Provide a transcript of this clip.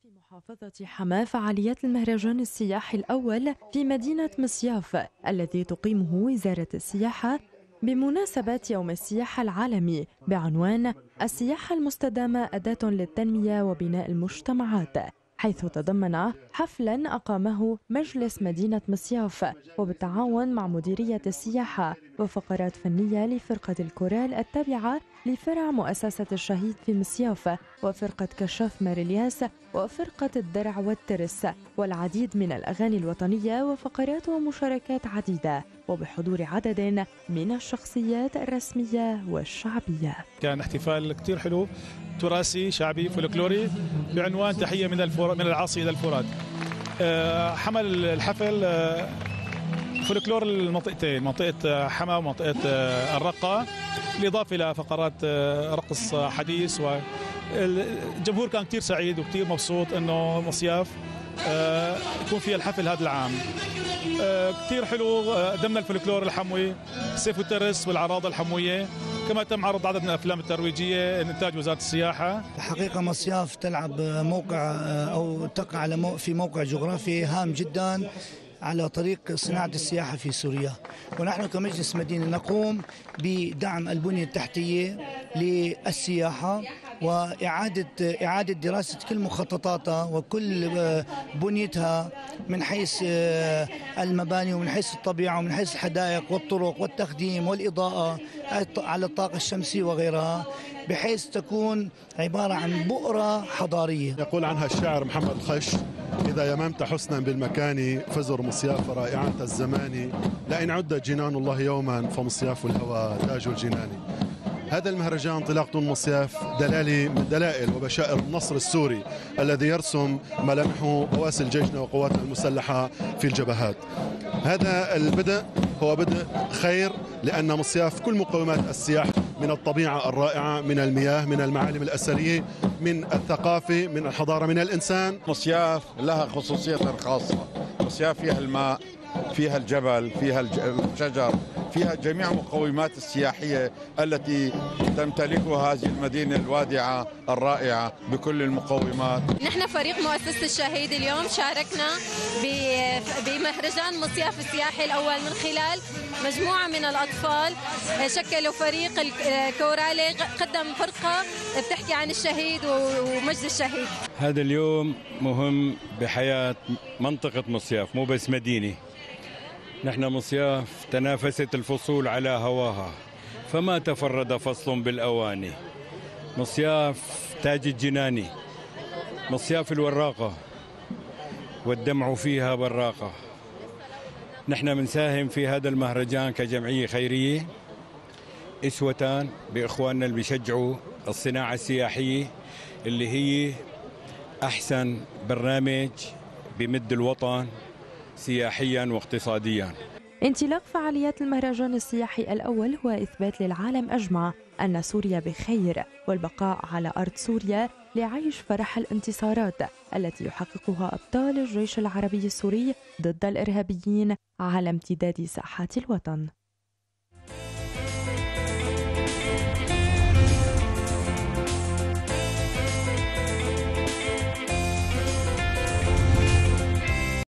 في محافظة حماة فعاليات المهرجان السياحي الأول في مدينة مصياف الذي تقيمه وزارة السياحة بمناسبة يوم السياحة العالمي بعنوان السياحة المستدامة أداة للتنمية وبناء المجتمعات. حيث تضمن حفلا أقامه مجلس مدينة مصياف وبالتعاون مع مديرية السياحة وفقرات فنية لفرقة الكورال التابعة لفرع مؤسسة الشهيد في مصياف وفرقة كشاف مار الياس وفرقة الدرع والترس والعديد من الأغاني الوطنية وفقرات ومشاركات عديدة. وبحضور عدد من الشخصيات الرسمية والشعبية. كان احتفال كتير حلو تراثي شعبي فولكلوري بعنوان تحية من الفور... من العاصي إلى الفرات. آه، حمل الحفل آه، فولكلور المنطقتين منطقة حما ومنطقة آه، الرقة بالإضافة إلى فقرات رقص حديث والجمهور كان كتير سعيد وكتير مبسوط أنه مصياف. يكون فيها الحفل هذا العام. كثير حلو قدمنا الفولكلور الحموي سيف الترس والعراضه الحموية كما تم عرض عدد من الأفلام الترويجية إنتاج وزارة السياحة. الحقيقة مصياف تلعب موقع أو تقع على في موقع جغرافي هام جدا على طريق صناعة السياحة في سوريا. ونحن كمجلس مدينة نقوم بدعم البنية التحتية للسياحة. وإعادة إعادة دراسة كل مخططاتها وكل بنيتها من حيث المباني ومن حيث الطبيعة ومن حيث الحدائق والطرق والتخديم والإضاءة على الطاقة الشمسية وغيرها بحيث تكون عبارة عن بؤرة حضارية. يقول عنها الشاعر محمد خش إذا يممت حسنا بالمكان فزر مصياف رائعة الزمان لئن عد جنان الله يوما فمصياف الهوى تاج الجنان. هذا المهرجان انطلاقة مصياف دلالي من دلائل وبشائر النصر السوري الذي يرسم ملامحه بواسل جيشنا وقواتنا المسلحة في الجبهات. هذا البدء هو بدء خير لأن مصياف كل مقومات السياحة من الطبيعة الرائعة من المياه من المعالم الأثرية من الثقافة من الحضارة من الإنسان. مصياف لها خصوصية خاصة. مصياف فيها الماء فيها الجبل فيها الشجر. فيها جميع مقومات السياحية التي تمتلكها هذه المدينة الوادعة الرائعة بكل المقومات. نحن فريق مؤسسة الشهيد اليوم شاركنا بمهرجان مصياف السياحي الأول من خلال مجموعة من الأطفال. شكلوا فريق الكورالي قدم فرقة بتحكي عن الشهيد ومجد الشهيد. هذا اليوم مهم بحياة منطقة مصياف مو بس مدينة. نحن مصياف تنافست الفصول على هواها فما تفرد فصل بالأواني. مصياف تاج الجناني مصياف الوراقة والدمع فيها براقة. نحن بنساهم في هذا المهرجان كجمعية خيرية إسوة بإخواننا اللي بيشجعوا الصناعة السياحية اللي هي أحسن برنامج بمد الوطن. سياحيا واقتصاديا. انطلاق فعاليات المهرجان السياحي الأول هو إثبات للعالم أجمع أن سوريا بخير والبقاء على أرض سوريا لعيش فرح الانتصارات التي يحققها أبطال الجيش العربي السوري ضد الإرهابيين على امتداد ساحات الوطن.